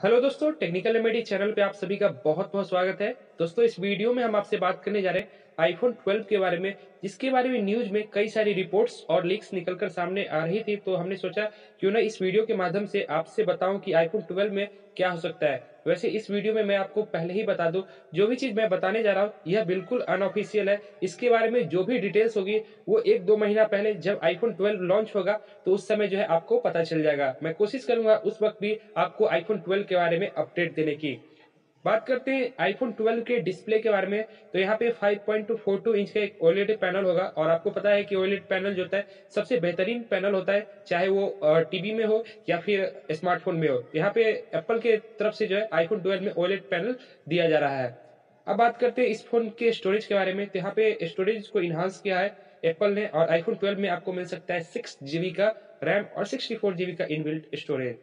Hello दोस्तों, technical remedy channel पे आप सभी का बहुत बहुत स्वागत है। दोस्तों, इस वीडियो में हम आपसे बात करने जा रहे हैं आईफोन 12 के बारे में, जिसके बारे में न्यूज़ में कई सारी रिपोर्ट्स और लीक्स निकलकर सामने आ रही थी। तो हमने सोचा, क्यों ना इस वीडियो के माध्यम से आपसे बताऊँ कि आईफोन 12 में क्या हो सकता है। वैसे इस वीडियो में मैं आपको पहले ही बता दूँ, जो भी चीज़ मैं बताने जा रहा हूँ, यह बिल्कुल अनऑफिशियल है। इसके बारे में जो भी डिटेल्स होगी, वो एक दो महीना पहले जब आईफोन 12 लॉन्च होगा तो उस समय जो है आपको पता चल जाएगा। मैं कोशिश करूँगा उस वक्त भी आपको आईफोन 12 के बारे में अपडेट देने की। बात करते हैं आईफोन 12 के डिस्प्ले के बारे में। तो यहाँ पे 5.42 इंच का एक ओलेड पैनल होगा और आपको पता है कि ओलेड पैनल जो होता है, सबसे बेहतरीन पैनल होता है, चाहे वो टीवी में हो या फिर स्मार्टफ़ोन में हो। यहाँ पे एप्पल के तरफ़ से जो है आईफोन 12 में ओलेड पैनल दिया जा रहा है। अब बात करते हैं इस फ़ोन के स्टोरेज के बारे में। तो यहाँ पे स्टोरेज को इन्हांस किया है एप्पल ने और आईफोन 12 में आपको मिल सकता है सिक्स जीबी का रैम और सिक्सटी फोर जीबी का इनबिल्ट स्टोरेज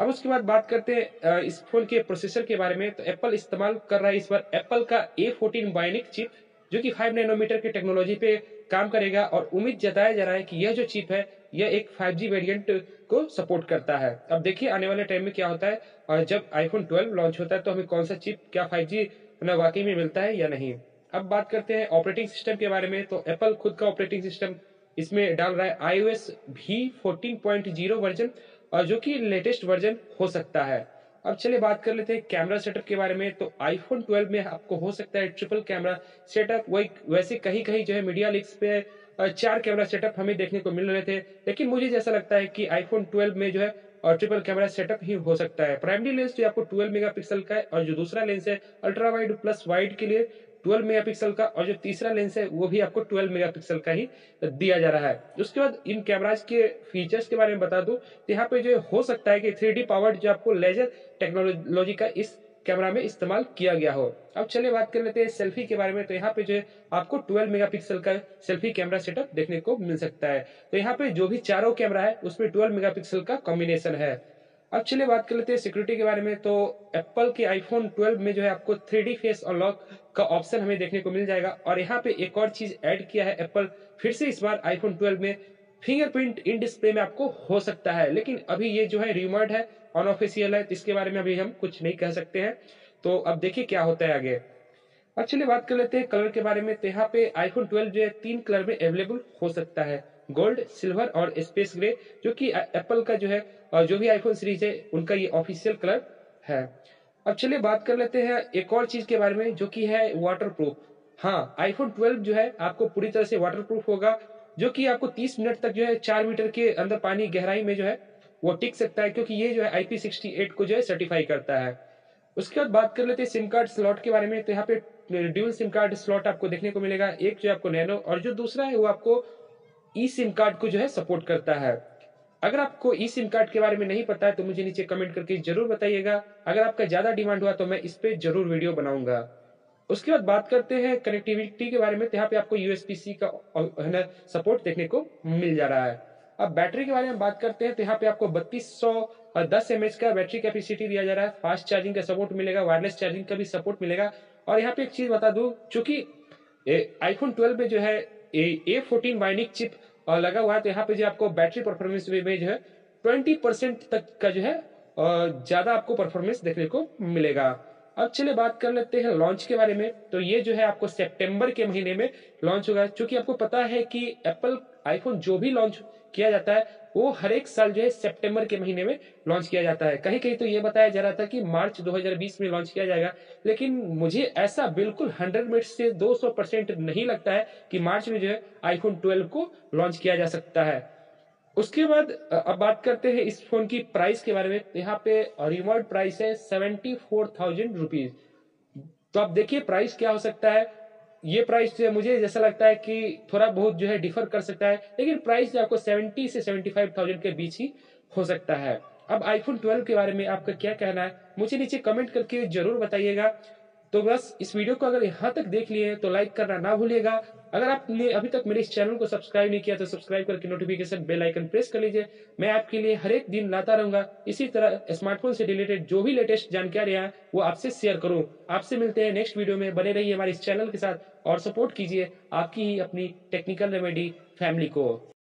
अब उसके बाद बात करते हैं इस फ़ोन के प्रोसेसर के बारे में। तो एप्पल इस्तेमाल कर रहा है इस बार एप्पल का ए फोर्टीन बायोनिक चिप जो कि 5 नैनोमीटर की टेक्नोलॉजी पे काम करेगा और उम्मीद जताया जा रहा है कि यह जो चिप है, यह एक 5G वेरिएंट को सपोर्ट करता है। अब देखिए, आने वाले टाइम में क्या होता है, और जब आईफोन 12 लॉन्च होता है तो हमें कौन सा चिप क्या 5G वाकई में मिलता है या नहीं? अब बात करते हैं ऑपरेटिंग सिस्टम के बारे में। तो एप्पल खुद का ऑपरेटिंग सिस्टम इसमें डाल रहा है आईओएस भी 14.0 वर्जन और जो कि लेटेस्ट वर्जन हो सकता है। अब चलिए बात कर लेते हैं कैमरा सेटअप के बारे में। तो आईफोन 12 में आपको हो सकता है ट्रिपल कैमरा सेटअप वही वैसे कहीं कहीं जो है मीडिया लिक्स पे चार कैमरा सेटअप हमें देखने को मिल रहे थे। लेकिन मुझे जैसा लगता है कि आईफोन 12 में जो है और ट्रिपल कैमरा सेटअप ही हो सकता है। प्राइमरी लेंस जो आपको 12 मेगापिक्सल का है और जो दूसरा लेंस है अल्ट्रा वाइड प्लस वाइड के लिए 12 मेगापिक्सल का और जो तीसरा लेंस है, वो भी आपको 12 मेगापिक्सल का ही दिया जा रहा है। उसके बाद इन कैमराज के फीचर्स के बारे में बता दूँ तो यहाँ पे जो हो सकता है कि थ्री पावर्ड जो आपको लेजर टेक्नोलॉजी का इस कैमरा में इस्तेमाल किया गया हो। अब चलिए बात कर लेते हैं सेल्फी के बारे में तो यहाँ पे जो है आपको 12 मेगापिक्सल का सेल्फी कैमरा सेटअप देखने को मिल सकता है। तो यहाँ पे जो भी चारों कैमरा है, उसमें 12 मेगापिक्सल का कॉम्बिनेशन है। अब चलिए बात कर लेते हैं सिक्योरिटी के बारे में। तो एप्पल के आईफोन 12 में जो है आपको थ्री फेस अनलॉक का ऑप्शन हमें देखने को मिल जाएगा। और यहाँ पे एक और चीज़ ऐड किया है एप्पल फिर से इस बार आईफोन 12 में फिंगरप्रिंट इन डिस्प्ले में आपको हो सकता है। लेकिन अभी ये जो है रिमर्ड है अनऑफिशियल है इसके बारे में अभी हम कुछ नहीं कह सकते हैं। तो अब देखिए क्या होता है आगे। अब चलिए बात कर लेते हैं कलर के बारे में। तो यहाँ पे आईफोन 12 जो है तीन कलर में अवेलेबल हो सकता है। गोल्ड, सिल्वर और स्पेस ग्रे, जो कि एप्पल का जो है और जो भी आईफोन सीरीज़ है, उनका ये ऑफिशियल कलर है। अब चलिए बात कर लेते हैं एक और चीज़ के बारे में, जो कि है वाटर प्रूफ हाँ आईफोन 12 जो है, आपको पूरी तरह से वाटर प्रूफ होगा, जो कि आपको 30 मिनट तक जो है, चार मीटर के अंदर पानी गहराई में जो है, वो टिक सकता है, क्योंकि ये जो है आईपी को जो है सर्टिफाई करता है। उसके बाद बात कर लेते हैं सिम कार्ड स्लॉट के बारे में तो यहाँ पे ड्यूल सिम कार्ड स्लॉट आपको देखने को मिलेगा, एक जो है आपको नैनो और जो दूसरा है वो आपको ई सिम कार्ड को जो है सपोर्ट करता है। अगर आपको ई सिम कार्ड के बारे में नहीं पता है तो मुझे नीचे कमेंट करके ज़रूर बताइएगा। अगर आपका ज़्यादा डिमांड हुआ तो मैं इस पे ज़रूर वीडियो बनाऊँगा। उसके बाद बात करते हैं कनेक्टिविटी के बारे में तो यहाँ पे आपको यूएसपी सी का है ना सपोर्ट देखने को मिल जा रहा है। अब बैटरी के बारे में बात करते हैं तो यहाँ पे आपको बत्तीस सौ दस एमएच का बैटरी कैपेसिटी दिया जा रहा है। फास्ट चार्जिंग का सपोर्ट मिलेगा वायरलेस चार्जिंग का भी सपोर्ट मिलेगा। और यहाँ पे एक चीज़ बता दू, चूँकि आईफोन ट्वेल्व में जो है ए फोर्टीन बाइनिक चिप लगा हुआ है तो यहाँ पे जो आपको बैटरी परफॉर्मेंस में जो है ट्वेंटी परसेंट तक का जो है ज़्यादा आपको परफॉर्मेंस देखने को मिलेगा। अब चलिए बात कर लेते हैं लॉन्च के बारे में। तो ये जो है आपको सितंबर के महीने में लॉन्च होगा। क्योंकि आपको पता है कि एप्पल आईफोन जो भी लॉन्च किया जाता है, वो हर एक साल जो है सितंबर के महीने में लॉन्च किया जाता है। कहीं कहीं तो ये बताया जा रहा था कि मार्च 2020 में लॉन्च किया जाएगा। लेकिन मुझे ऐसा बिल्कुल 100 मिनट से 200 परसेंट नहीं लगता है कि मार्च में जो है आईफोन 12 को लॉन्च किया जा सकता है। उसके बाद अब बात करते हैं इस फ़ोन की प्राइस के बारे में। यहाँ पे रिमोट प्राइस है सेवेंटी फोर थाउज़ेंड रुपीज़ तो आप देखिए प्राइस क्या हो सकता है। ये प्राइस जो है, मुझे जैसा लगता है कि थोड़ा बहुत जो है डिफर कर सकता है, लेकिन प्राइस जो आपको सेवेंटी से सेवेंटी फाइव थाउज़ेंड के बीच ही हो सकता है। अब आईफोन 12 के बारे में आपका क्या कहना है, मुझे नीचे कमेंट करके ज़रूर बताइएगा। तो बस इस वीडियो को अगर यहाँ तक देख लिए तो लाइक करना ना भूलिएगा। अगर आपने अभी तक मेरे इस चैनल को सब्सक्राइब नहीं किया तो सब्सक्राइब करके नोटिफिकेशन बेल आइकन प्रेस कर लीजिए। मैं आपके लिए हर एक दिन लाता रहूँगा। इसी तरह स्मार्टफ़ोन से रिलेटेड जो भी लेटेस्ट जानकारियाँ वो आपसे शेयर करूँ। आपसे मिलते हैं नेक्स्ट वीडियो में। बने रहिए हमारे इस चैनल के साथ और सपोर्ट कीजिए आपकी ही अपनी टेक्निकल रेमेडी फैमिली को।